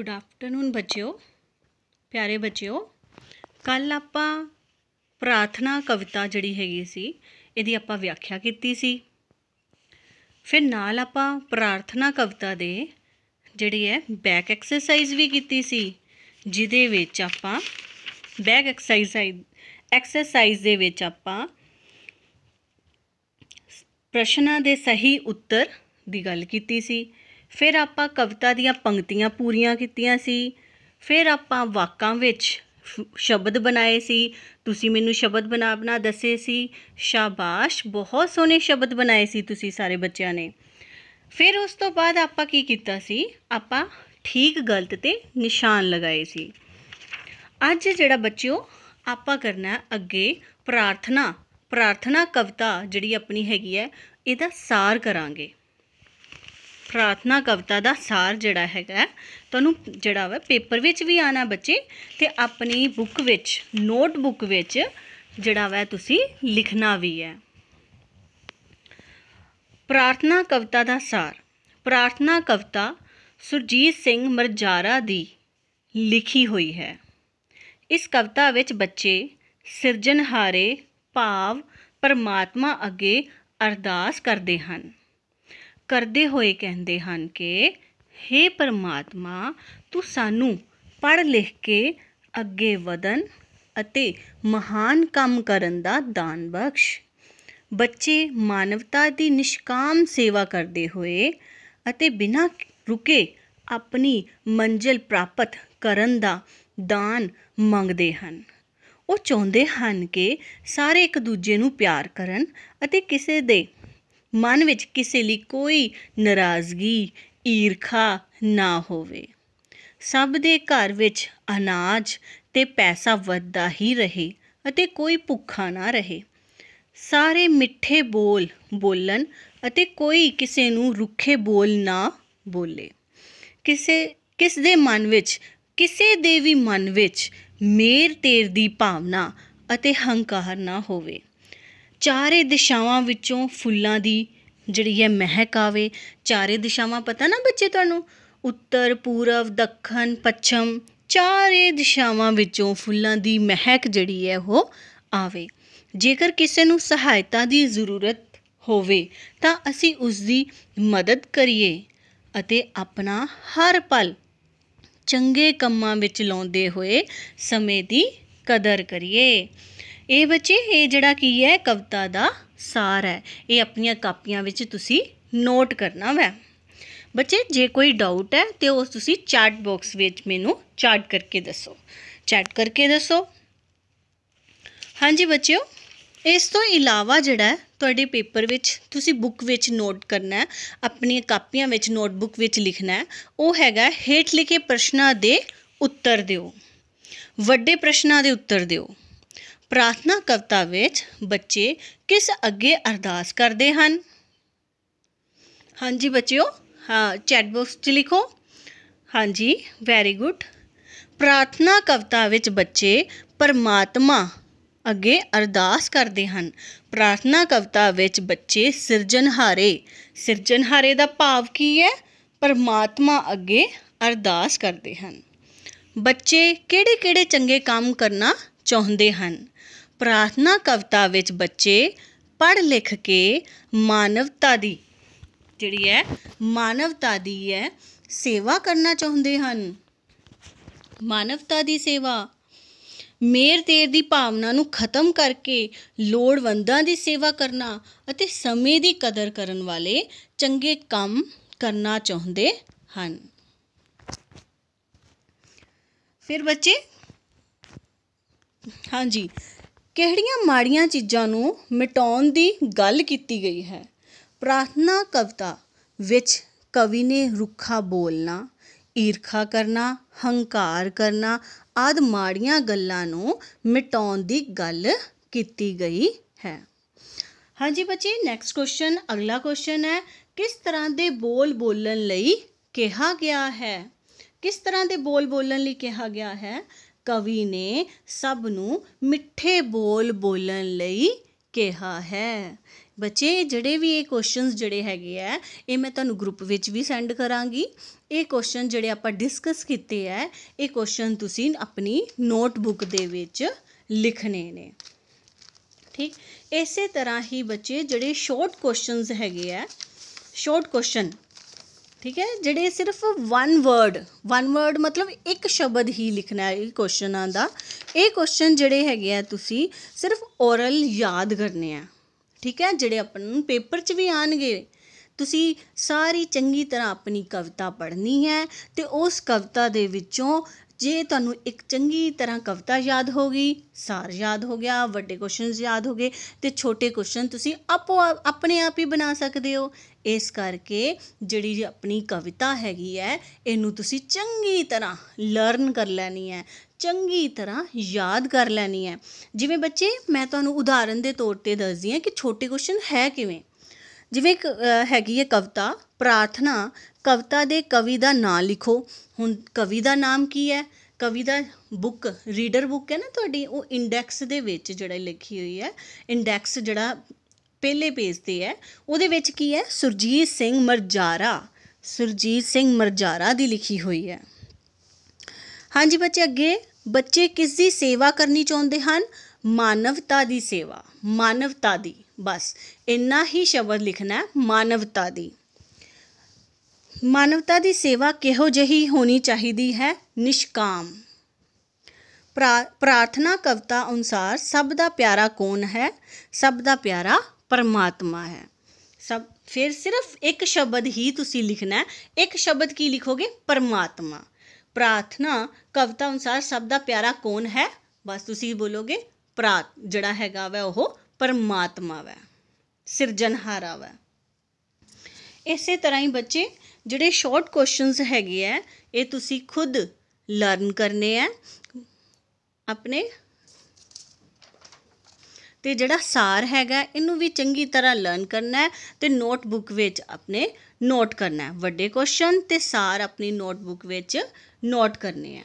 Good afternoon ਬੱਚਿਓ। ਪਿਆਰੇ ਬੱਚਿਓ ਕੱਲ ਆਪਾਂ ਪ੍ਰਾਰਥਨਾ ਕਵਿਤਾ ਜਿਹੜੀ ਹੈਗੀ ਸੀ, ਇਹਦੀ ਆਪਾਂ ਵਿਆਖਿਆ ਕੀਤੀ ਸੀ। ਫਿਰ ਨਾਲ ਆਪਾਂ ਪ੍ਰਾਰਥਨਾ ਕਵਿਤਾ ਦੇ ਜਿਹੜੀ ਹੈ ਬੈਕ ਐਕਸਰਸਾਈਜ਼ ਵੀ ਕੀਤੀ ਸੀ, ਜਿਹਦੇ ਵਿੱਚ ਆਪਾਂ ਬੈਕ ਐਕਸਰਸਾਈਜ਼ ਐਕਸਰਸਾਈਜ਼ ਦੇ ਵਿੱਚ ਆਪਾਂ ਪ੍ਰਸ਼ਨਾਂ ਦੇ ਸਹੀ ਉੱਤਰ ਦੀ ਗੱਲ ਕੀਤੀ ਸੀ। ਫਿਰ ਆਪਾਂ ਕਵਿਤਾ ਦੀਆਂ ਪੰਕਤੀਆਂ ਪੂਰੀਆਂ ਕੀਤੀਆਂ ਸੀ। ਫਿਰ ਆਪਾਂ ਵਾਕਾਂ ਵਿੱਚ ਸ਼ਬਦ ਬਣਾਏ ਸੀ। ਤੁਸੀਂ ਮੈਨੂੰ ਸ਼ਬਦ ਬਣਾ ਬਣਾ ਦੱਸੇ ਸੀ। ਸ਼ਾਬਾਸ਼, ਬਹੁਤ ਸੋਹਣੇ ਸ਼ਬਦ ਬਣਾਏ ਸੀ ਤੁਸੀਂ ਸਾਰੇ ਬੱਚਿਆਂ ਨੇ। ਫਿਰ ਉਸ ਤੋਂ ਬਾਅਦ ਆਪਾਂ ਕੀ ਕੀਤਾ ਸੀ? ਆਪਾਂ ਠੀਕ ਗਲਤ ਤੇ ਨਿਸ਼ਾਨ ਲਗਾਏ ਸੀ। ਅੱਜ ਜਿਹੜਾ ਬੱਚਿਓ, ਆਪਾਂ ਕਰਨਾ ਅੱਗੇ ਪ੍ਰਾਰਥਨਾ। ਪ੍ਰਾਰਥਨਾ ਕਵਿਤਾ ਜਿਹੜੀ ਆਪਣੀ ਹੈਗੀ ਹੈ, ਇਹਦਾ ਸਾਰ ਕਰਾਂਗੇ। ਪ੍ਰਾਰਥਨਾ ਕਵਿਤਾ ਦਾ ਸਾਰ ਜਿਹੜਾ ਹੈਗਾ ਤੁਹਾਨੂੰ ਜਿਹੜਾ ਵਾ ਪੇਪਰ ਵਿੱਚ ਵੀ ਆਣਾ ਬੱਚੇ, ਤੇ ਆਪਣੀ ਬੁੱਕ ਵਿੱਚ, ਨੋਟਬੁੱਕ ਵਿੱਚ ਜਿਹੜਾ ਵਾ ਤੁਸੀਂ ਲਿਖਣਾ ਵੀ ਹੈ। ਪ੍ਰਾਰਥਨਾ ਕਵਿਤਾ ਦਾ ਸਾਰ। ਪ੍ਰਾਰਥਨਾ ਕਵਿਤਾ ਸੁਰਜੀਤ ਸਿੰਘ ਮਰਜਾਰਾ ਦੀ ਲਿਖੀ ਹੋਈ ਹੈ। ਇਸ ਕਵਿਤਾ ਵਿੱਚ ਬੱਚੇ ਸਿਰਜਣਹਾਰੇ ਭਾਵ ਪਰਮਾਤਮਾ ਅੱਗੇ ਅਰਦਾਸ ਕਰਦੇ ਹਨ। ਕਰਦੇ ਹੋਏ ਕਹਿੰਦੇ ਹਨ ਕਿ हे ਪਰਮਾਤਮਾ, ਤੂੰ ਸਾਨੂੰ ਪੜ੍ਹ ਲਿਖ ਕੇ ਅੱਗੇ ਵਧਣ ਅਤੇ ਮਹਾਨ ਕੰਮ ਕਰਨ ਦਾ ਦਾਨ ਬਖਸ਼। ਬੱਚੇ ਮਾਨਵਤਾ ਦੀ ਨਿਸ਼ਕਾਮ ਸੇਵਾ ਕਰਦੇ ਹੋਏ ਅਤੇ ਬਿਨਾਂ ਰੁਕੇ ਆਪਣੀ ਮੰਜ਼ਿਲ ਪ੍ਰਾਪਤ ਕਰਨ ਦਾ ਦਾਨ ਮੰਗਦੇ ਹਨ। ਉਹ ਚਾਹੁੰਦੇ ਹਨ ਕਿ ਸਾਰੇ ਇੱਕ ਦੂਜੇ ਨੂੰ ਪਿਆਰ ਕਰਨ ਅਤੇ ਕਿਸੇ ਦੇ ਮਨ ਵਿੱਚ ਕਿਸੇ ਲਈ ਕੋਈ ਨਾਰਾਜ਼ਗੀ, ਈਰਖਾ ਨਾ ਹੋਵੇ। ਸਭ ਦੇ ਘਰ ਵਿੱਚ ਅਨਾਜ ਤੇ ਪੈਸਾ ਵੱਧਦਾ ਹੀ ਰਹੇ ਅਤੇ ਕੋਈ ਭੁੱਖਾ ਨਾ ਰਹੇ। ਸਾਰੇ ਮਿੱਠੇ ਬੋਲ ਬੋਲਣ ਅਤੇ ਕੋਈ ਕਿਸੇ ਨੂੰ ਰੁੱਖੇ ਬੋਲ ਨਾ ਬੋਲੇ। ਕਿਸੇ, ਕਿਸ ਦੇ ਮਨ ਵਿੱਚ, ਕਿਸੇ ਦੇ ਵੀ ਮਨ ਵਿੱਚ ਮੇਰ ਤੇਰ ਦੀ ਭਾਵਨਾ ਅਤੇ ਹੰਕਾਰ ਨਾ ਹੋਵੇ। ਚਾਰੇ ਦਿਸ਼ਾਵਾਂ ਵਿੱਚੋਂ ਫੁੱਲਾਂ ਦੀ ਜਿਹੜੀ ਹੈ ਮਹਿਕ ਆਵੇ। ਚਾਰੇ ਦਿਸ਼ਾਵਾਂ ਪਤਾ ਨਾ ਬੱਚੇ ਤੁਹਾਨੂੰ? ਉੱਤਰ ਪੂਰਬ ਦੱਖਣ, ਪੱਛਮ ਚਾਰੇ ਦਿਸ਼ਾਵਾਂ ਵਿੱਚੋਂ ਫੁੱਲਾਂ ਦੀ ਮਹਿਕ ਜਿਹੜੀ ਹੈ ਉਹ ਆਵੇ। ਜੇਕਰ ਕਿਸੇ ਨੂੰ ਸਹਾਇਤਾ ਦੀ ਜ਼ਰੂਰਤ ਹੋਵੇ, ਤਾਂ ਅਸੀਂ ਉਸ ਦੀ ਮਦਦ ਕਰੀਏ ਅਤੇ ਆਪਣਾ ਹਰ ਪਲ ਚੰਗੇ ਕੰਮਾਂ ਵਿੱਚ ਲਾਉਂਦੇ ਹੋਏ ਸਮੇਂ ਦੀ ਕਦਰ ਕਰੀਏ। ਇਹ ਬੱਚੇ, ਇਹ ਜਿਹੜਾ ਕੀ ਹੈ, ਕਵਿਤਾ ਦਾ ਸਾਰ ਹੈ। ਇਹ ਆਪਣੀਆਂ ਕਾਪੀਆਂ ਵਿੱਚ ਤੁਸੀਂ ਨੋਟ ਕਰਨਾ ਵੈ। ਬੱਚੇ, ਜੇ ਕੋਈ ਡਾਊਟ ਹੈ, ਤੇ ਉਹ ਤੁਸੀਂ ਚੈਟ ਬਾਕਸ ਵਿੱਚ ਮੈਨੂੰ ਚੈਟ ਕਰਕੇ ਦੱਸੋ। ਚੈਟ ਕਰਕੇ ਦੱਸੋ। ਹਾਂਜੀ ਬੱਚਿਓ, ਇਸ ਤੋਂ ਇਲਾਵਾ ਜਿਹੜਾ ਤੁਹਾਡੇ ਪੇਪਰ ਵਿੱਚ ਤੁਸੀਂ ਬੁੱਕ ਵਿੱਚ ਨੋਟ ਕਰਨਾ ਆਪਣੀਆਂ ਕਾਪੀਆਂ ਵਿੱਚ ਨੋਟਬੁੱਕ ਵਿੱਚ ਲਿਖਣਾ ਉਹ ਹੈਗਾ ਹੇਠ ਲਿਖੇ ਪ੍ਰਸ਼ਨਾਂ ਦੇ ਉੱਤਰ ਦਿਓ। ਵੱਡੇ ਪ੍ਰਸ਼ਨਾਂ ਦੇ ਉੱਤਰ ਦਿਓ। ਪ੍ਰਾਰਥਨਾ ਕਵਿਤਾ ਵਿੱਚ ਬੱਚੇ ਕਿਸ ਅੱਗੇ ਅਰਦਾਸ ਕਰਦੇ ਹਨ? ਹਾਂਜੀ ਬੱਚਿਓ, ਹਾਂ ਚੈਟ ਬਾਕਸ 'ਚ ਲਿਖੋ। ਹਾਂਜੀ ਵੈਰੀ ਗੁੱਡ ਪ੍ਰਾਰਥਨਾ ਕਵਿਤਾ ਵਿੱਚ ਬੱਚੇ ਪਰਮਾਤਮਾ ਅੱਗੇ ਅਰਦਾਸ ਕਰਦੇ ਹਨ। ਪ੍ਰਾਰਥਨਾ ਕਵਿਤਾ ਵਿੱਚ ਬੱਚੇ ਸਿਰਜਣਹਾਰੇ ਸਿਰਜਣਹਾਰੇ ਦਾ ਭਾਵ ਕੀ ਹੈ? ਪਰਮਾਤਮਾ ਅੱਗੇ ਅਰਦਾਸ ਕਰਦੇ ਹਨ। ਬੱਚੇ ਕਿਹੜੇ-ਕਿਹੜੇ ਚੰਗੇ ਕੰਮ ਕਰਨਾ ਚਾਹੁੰਦੇ ਹਨ? ਪ੍ਰਾਰਥਨਾ ਕਵਿਤਾ ਵਿੱਚ ਬੱਚੇ ਪੜ੍ਹ ਲਿਖ ਕੇ ਮਾਨਵਤਾ ਦੀ, ਜਿਹੜੀ ਹੈ, ਮਾਨਵਤਾ ਦੀ ਹੈ, ਸੇਵਾ ਕਰਨਾ ਚਾਹੁੰਦੇ ਹਨ। ਮਾਨਵਤਾ ਦੀ ਸੇਵਾ, ਮੇਰ ਤੇਰ ਦੀ ਭਾਵਨਾ ਨੂੰ ਖਤਮ ਕਰਕੇ ਲੋੜਵੰਦਾਂ ਦੀ ਸੇਵਾ ਕਰਨਾ ਅਤੇ ਸਮੇਂ ਦੀ ਕਦਰ ਕਰਨ ਵਾਲੇ ਚੰਗੇ ਕੰਮ ਕਰਨਾ ਚਾਹੁੰਦੇ ਹਨ। ਫਿਰ ਬੱਚੇ, ਹਾਂਜੀ ਕਿਹੜੀਆਂ ਮਾੜੀਆਂ ਚੀਜ਼ਾਂ ਨੂੰ ਮਿਟਾਉਣ ਦੀ ਗੱਲ ਕੀਤੀ ਗਈ ਹੈ? ਪ੍ਰਾਰਥਨਾ ਕਵਿਤਾ ਵਿੱਚ ਕਵੀ ਨੇ ਰੁੱਖਾ ਬੋਲਣਾ, ਈਰਖਾ ਕਰਨਾ, ਹੰਕਾਰ ਕਰਨਾ ਆਦ ਮਾੜੀਆਂ ਗੱਲਾਂ ਨੂੰ ਮਿਟਾਉਣ ਦੀ ਗੱਲ ਕੀਤੀ ਗਈ ਹੈ। ਹਾਂਜੀ ਬੱਚੇ ਨੈਕਸਟ ਕੁਐਸਚਨ ਅਗਲਾ ਕੁਐਸਚਨ ਹੈ, ਕਿਸ ਤਰ੍ਹਾਂ ਦੇ ਬੋਲ ਬੋਲਣ ਲਈ ਕਿਹਾ ਗਿਆ ਹੈ? ਕਿਸ ਤਰ੍ਹਾਂ ਦੇ ਬੋਲ ਬੋਲਣ ਲਈ ਕਿਹਾ ਗਿਆ ਹੈ? ਕਵੀ ਨੇ ਸਭ ਨੂੰ ਮਿੱਠੇ ਬੋਲ ਬੋਲਣ ਲਈ ਕਿਹਾ ਹੈ। ਬੱਚੇ, ਜਿਹੜੇ ਵੀ ਇਹ ਕੁਐਸਚਨਸ ਜਿਹੜੇ ਹੈਗੇ ਆ, ਇਹ ਮੈਂ ਤੁਹਾਨੂੰ ਗਰੁੱਪ ਵਿੱਚ ਵੀ ਸੈਂਡ ਕਰਾਂਗੀ। ਇਹ ਕੁਐਸਚਨ ਜਿਹੜੇ ਆਪਾਂ ਡਿਸਕਸ ਕੀਤੇ ਆ, ਇਹ ਕੁਐਸਚਨ ਤੁਸੀਂ ਆਪਣੀ ਨੋਟਬੁੱਕ ਦੇ ਵਿੱਚ ਲਿਖਣੇ ਨੇ। ਠੀਕ? ਇਸੇ ਤਰ੍ਹਾਂ ਹੀ ਬੱਚੇ, ਜਿਹੜੇ ਸ਼ਾਰਟ ਕੁਐਸਚਨਸ ਹੈਗੇ ਆ ਸ਼ਾਰਟ ਕੁਐਸਚਨ ਠੀਕ ਹੈ? ਜਿਹੜੇ ਸਿਰਫ ਵਨ ਵਰਡ ਵਨ ਵਰਡ ਮਤਲਬ ਇੱਕ ਸ਼ਬਦ ਹੀ ਲਿਖਣਾ ਹੈ ਇਹ ਕੁਐਸਚਨਾਂ ਦਾ। ਇਹ ਕੁਐਸਚਨ ਜਿਹੜੇ ਹੈਗੇ ਆ ਤੁਸੀਂ ਸਿਰਫ ਔਰਲ ਯਾਦ ਕਰਨੇ ਆ। ਠੀਕ ਹੈ? ਜਿਹੜੇ ਆਪਾਂ ਨੂੰ ਪੇਪਰ 'ਚ ਵੀ ਆਣਗੇ ਤੁਸੀਂ ਸਾਰੀ ਚੰਗੀ ਤਰ੍ਹਾਂ ਆਪਣੀ ਕਵਿਤਾ ਪੜ੍ਹਨੀ ਹੈ ਤੇ ਉਸ ਕਵਿਤਾ ਦੇ ਵਿੱਚੋਂ ਜੇ ਤੁਹਾਨੂੰ ਇੱਕ ਚੰਗੀ ਤਰ੍ਹਾਂ ਕਵਿਤਾ ਯਾਦ ਹੋ ਗਈ, ਸਾਰ ਯਾਦ ਹੋ ਗਿਆ, ਵੱਡੇ ਕੁਐਸਚਨਸ ਯਾਦ ਹੋ ਗਏ ਤੇ ਛੋਟੇ ਕੁਐਸਚਨ ਤੁਸੀਂ ਆਪੋ ਆਪਣੇ ਆਪ ਹੀ ਬਣਾ ਸਕਦੇ ਹੋ। ਇਸ ਕਰਕੇ ਜਿਹੜੀ ਆਪਣੀ ਕਵਿਤਾ ਹੈਗੀ ਹੈ, ਇਹਨੂੰ ਤੁਸੀਂ ਚੰਗੀ ਤਰ੍ਹਾਂ ਲਰਨ ਕਰ ਲੈਣੀ ਹੈ, ਚੰਗੀ ਤਰ੍ਹਾਂ ਯਾਦ ਕਰ ਲੈਣੀ ਹੈ। ਜਿਵੇਂ ਬੱਚੇ, ਮੈਂ ਤੁਹਾਨੂੰ ਉਦਾਹਰਨ ਦੇ ਤੌਰ ਤੇ ਦੱਸਦੀ ਹਾਂ ਕਿ ਛੋਟੇ ਕੁਐਸਚਨ ਹੈ ਕਿਵੇਂ? ਜਿਵੇਂ ਇੱਕ ਹੈਗੀ ਹੈ ਕਵਿਤਾ, ਪ੍ਰਾਰਥਨਾ, ਕਵਿਤਾ ਦੇ ਕਵੀ ਦਾ ਨਾਂ ਲਿਖੋ। ਹੁਣ ਕਵੀ ਦਾ ਨਾਮ ਕੀ ਹੈ? ਕਵੀ ਦਾ ਬੁੱਕ, ਰੀਡਰ ਬੁੱਕ ਹੈ ਨਾ ਤੁਹਾਡੀ, ਉਹ ਇੰਡੈਕਸ ਦੇ ਵਿੱਚ ਜਿਹੜਾ ਲਿਖੀ ਹੋਈ ਹੈ। ਇੰਡੈਕਸ ਜਿਹੜਾ ਪਹਿਲੇ ਪੇਜ ਤੇ ਹੈ। ਉਹਦੇ ਵਿੱਚ ਕੀ ਹੈ? ਸੁਰਜੀਤ ਸਿੰਘ ਮਰਜਾਰਾ, ਸੁਰਜੀਤ ਸਿੰਘ ਮਰਜਾਰਾ ਦੀ ਲਿਖੀ ਹੋਈ ਹੈ। ਹਾਂਜੀ ਬੱਚੇ, ਅੱਗੇ ਬੱਚੇ ਕਿਸ ਦੀ ਸੇਵਾ ਕਰਨੀ ਚਾਹੁੰਦੇ ਹਨ? ਮਾਨਵਤਾ ਦੀ ਸੇਵਾ, ਮਾਨਵਤਾ ਦੀ। ਬਸ ਇੰਨਾ ਹੀ ਸ਼ਬਦ ਲਿਖਣਾ ਹੈ ਮਾਨਵਤਾ ਦੀ ਮਾਨਵਤਾ ਦੀ ਸੇਵਾ ਕਿਹੋ ਜਿਹੀ ਹੋਣੀ ਚਾਹੀਦੀ ਹੈ ਨਿਸ਼ਕਾਮ ਪ੍ਰਾ- ਪ੍ਰਾਰਥਨਾ ਕਵਿਤਾ ਅਨੁਸਾਰ ਸਭ ਦਾ ਪਿਆਰਾ ਕੌਣ ਹੈ ਸਭ ਦਾ ਪਿਆਰਾ ਪਰਮਾਤਮਾ ਹੈ ਸਭ ਫਿਰ ਸਿਰਫ ਇੱਕ ਸ਼ਬਦ ਹੀ ਤੁਸੀਂ ਲਿਖਣਾ ਹੈ ਇੱਕ ਸ਼ਬਦ ਕੀ ਲਿਖੋਗੇ ਪਰਮਾਤਮਾ ਪ੍ਰਾਰਥਨਾ ਕਵਿਤਾ ਅਨੁਸਾਰ ਸਭ ਦਾ ਪਿਆਰਾ ਕੌਣ ਹੈ ਬਸ ਤੁਸੀਂ ਬੋਲੋਗੇ ਪ੍ਰਾ ਜਿਹੜਾ ਹੈਗਾ ਵਾ ਉਹ ਪਰਮਾਤਮਾ ਵੈ, ਸਿਰਜਣਹਾਰਾ ਵੈ। ਇਸੇ ਤਰ੍ਹਾਂ ਹੀ ਬੱਚੇ, ਜਿਹੜੇ ਸ਼ਾਰਟ ਕੁਐਸਚਨਸ ਹੈਗੇ ਆ ਇਹ ਤੁਸੀਂ ਖੁਦ ਲਰਨ ਕਰਨੇ ਆ ਆਪਣੇ। ਤੇ ਜਿਹੜਾ ਸਾਰ ਹੈਗਾ, ਇਹਨੂੰ ਵੀ ਚੰਗੀ ਤਰ੍ਹਾਂ ਲਰਨ ਕਰਨਾ ਹੈ ਤੇ ਨੋਟਬੁੱਕ ਵਿੱਚ ਆਪਣੇ ਨੋਟ ਕਰਨਾ ਹੈ ਵੱਡੇ ਕੁਐਸਚਨ ਤੇ ਸਾਰ ਆਪਣੀ ਨੋਟਬੁੱਕ ਵਿੱਚ ਨੋਟ ਕਰਨੇ ਆ